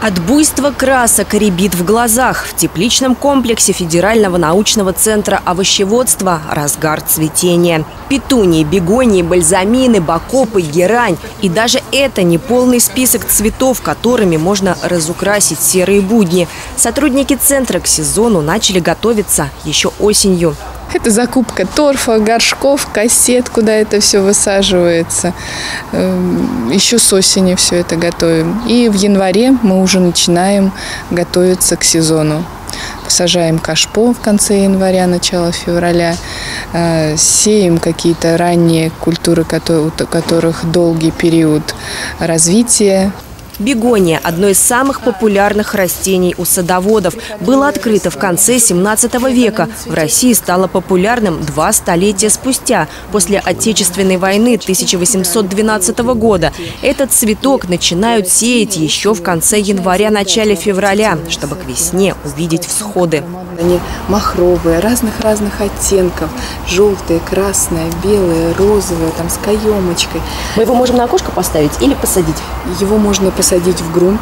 От буйства красок рябит в глазах. В тепличном комплексе Федерального научного центра овощеводства разгар цветения. Петунии, бегонии, бальзамины, бакопы, герань. И даже это не полный список цветов, которыми можно разукрасить серые будни. Сотрудники центра к сезону начали готовиться еще осенью. Это закупка торфа, горшков, кассет, куда это все высаживается. Эм, Еще с осени все это готовим. И в январе мы уже начинаем готовиться к сезону. Посажаем кашпо в конце января, начало февраля. Э, Сеем какие-то ранние культуры, у которых долгий период развития. Бегония – одно из самых популярных растений у садоводов. Было открыто в конце 17 века. В России стало популярным два столетия спустя, после Отечественной войны 1812 года. Этот цветок начинают сеять еще в конце января-начале февраля, чтобы к весне увидеть всходы. Они махровые, разных-разных оттенков. Желтые, красные, белые, розовые, там с каемочкой. Мы его можем на окошко поставить или посадить? Его можно посадить в грунт,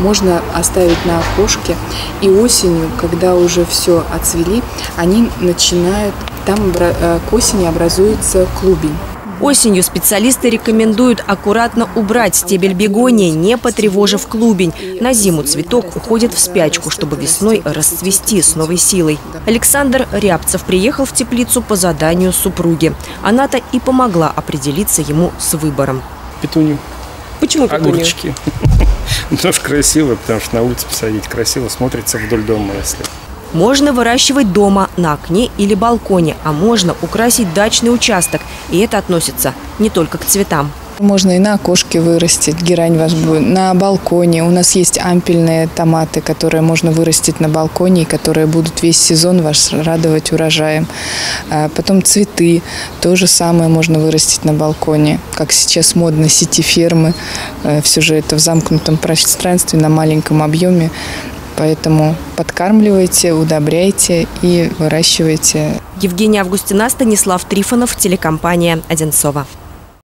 можно оставить на окошке. И осенью, когда уже все отцвели, они начинают, там э, к осени образуется клубень. Осенью специалисты рекомендуют аккуратно убрать стебель бегонии, не потревожив клубень. На зиму цветок уходит в спячку, чтобы весной расцвести с новой силой. Александр Рябцев приехал в теплицу по заданию супруги. Она-то и помогла определиться ему с выбором. Петунью. Почему петунью? Огурчики. Тоже красиво, потому что на улице посадить красиво смотрится вдоль дома, если можно выращивать дома, на окне или балконе, а можно украсить дачный участок. И это относится не только к цветам. Можно и на окошке вырастить, герань вас будет, на балконе. У нас есть ампельные томаты, которые можно вырастить на балконе, и которые будут весь сезон вас радовать урожаем. А потом цветы, то же самое можно вырастить на балконе. Как сейчас модно сети фермы, э, все же это в замкнутом пространстве, на маленьком объеме. Поэтому подкармливайте, удобряйте и выращивайте. Евгения Августина, Станислав Трифонов, телекомпания «Одинцова».